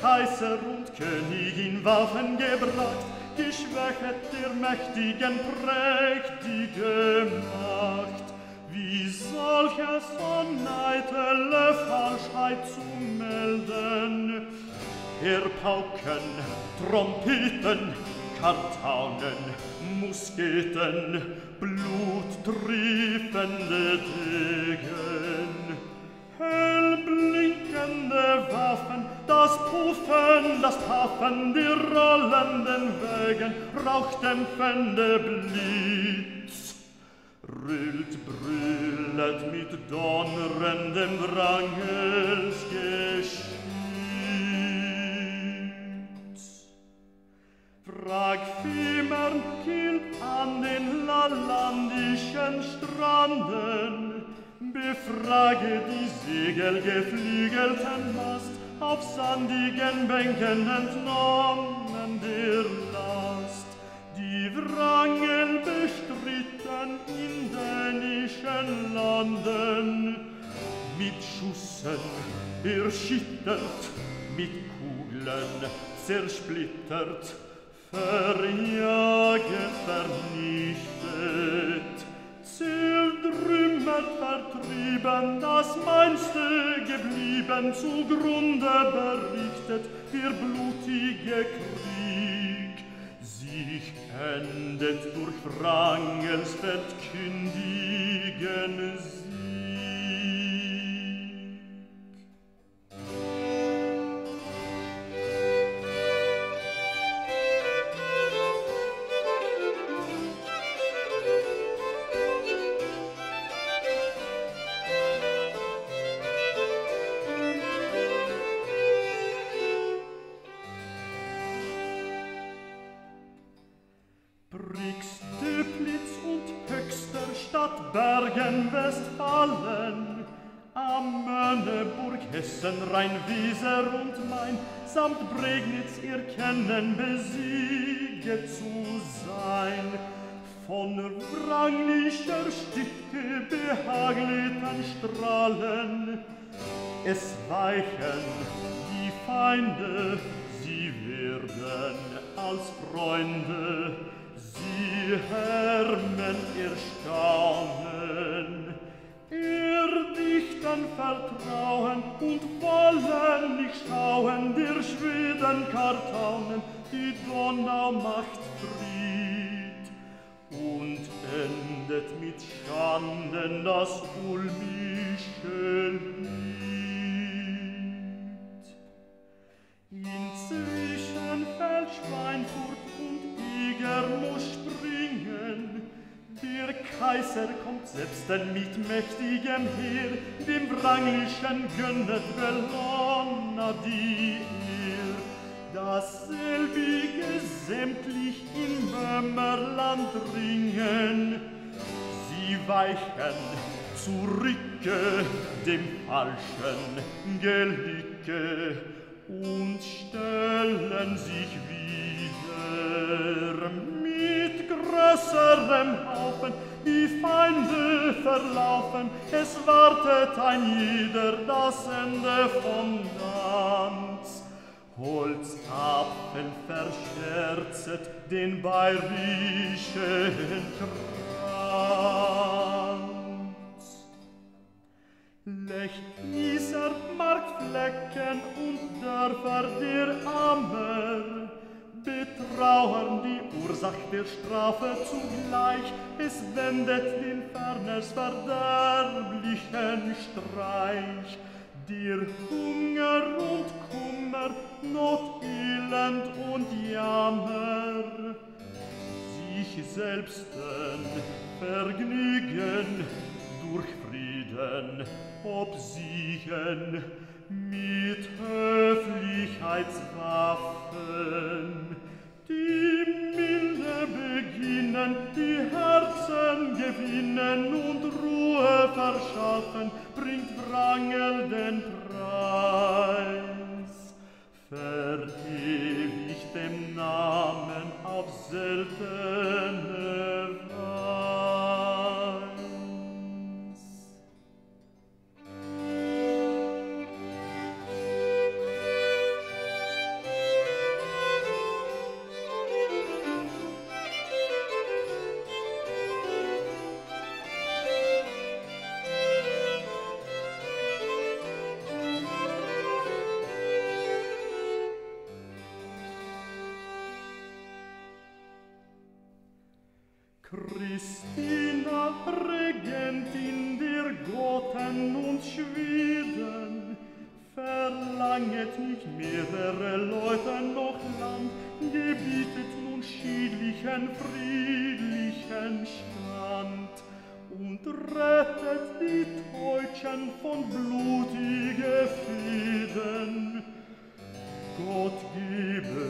Kaiser und Königin Waffen gebracht, die der Mächtigen prächtige Macht. Wie solches uneitele Falschheit zu melden, Her Pauken, Trompeten, Kartaunen, Musketen, bluttriefende Degen, hellblinkende Waffen, Das Puffen, das Taffen, die rollenden Wegen, Rauchdämpfende Blitz. Rüllt, brüllet mit donnerndem Wrangelsgeschwitz. Frag Fimmern, Kiel an den lalandischen Stranden, befrage die segelgeflügelten Mann, auf sandigen Bänken entnommen der Last, die Wrangel bestritten in dänischen Landen, mit Schüssen erschüttert, mit Kugeln zersplittert, verjaget, vernichtet niemand vertrieben, das meinste geblieben, zugrunde berichtet, der blutige Krieg. Sich endet durch Wrangels verkündigen sie. Bergen, Westfalen, am Mönneburg, Hessen, Rhein, Wieser und Main, samt Bregnitz ihr kennen, besieget zu sein. Von wranglicher Sticke behagleten Strahlen, es weichen die Feinde, sie werden als Freunde, sie hermen ihr Staunen, ihr dichten Vertrauen und wollen nicht schauen der Schweden Kartaunen, die Donaumacht Fried und endet mit Schanden das ulmische Lied. Inzwischen fällt Schweinfurt um muss springen. Der Kaiser kommt selbst denn mit mächtigem Heer, dem Wranglischen gönnet Bellona die Ehr. Dasselbige sämtlich in Mömmerland ringen, sie weichen zurücke dem falschen Gelicke und stellen sich wieder wasserem Haufen, die Feinde verlaufen, es wartet ein jeder das Ende vom Tanz. Holzapfen verscherzet den bayerischen Kranz. Lecht dieser Marktflecken und Dörfer der Armen, brauchen die Ursach der Strafe zugleich, es wendet den Fernes verderblichen Streich. Dir Hunger und Kummer, Not, Elend und Jammer, sich selbsten vergnügen, durch Frieden obsiegen, mit Höflichkeitswaffen. gewinnen und Ruhe verschaffen, bringt Wrangel den Preis. Verewigt dem Namen auf selten Christina regent in dir Goten und Schweden verlanget nicht mehrere Leute noch Land gebietet nun schiedlichen friedlichen Stand und rettet die Deutschen von blutige Fäden Gott gebe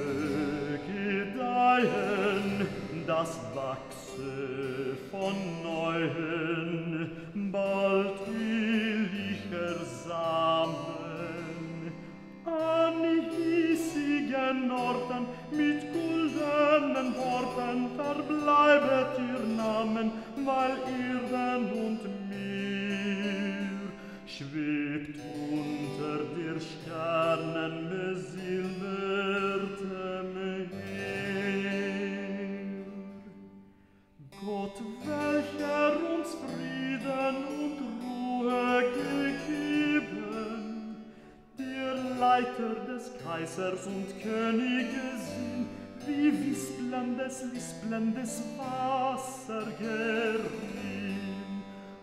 des Kaisers und Könige Sinn, wie wisplendes, lisplendes Wasser gerinn.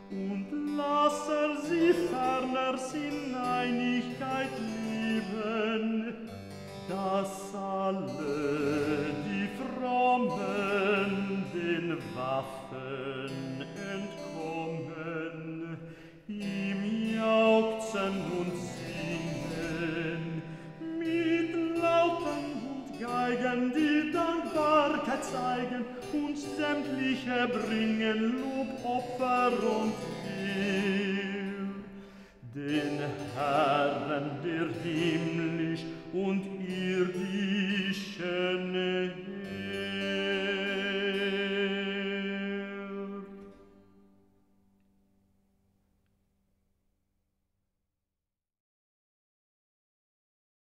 Und lasser sie ferner in Einigkeit lieben, zeigen, die Dankbarkeit zeigen und sämtliche bringen Lob, Opfer und Heil. Den Herren der Himmel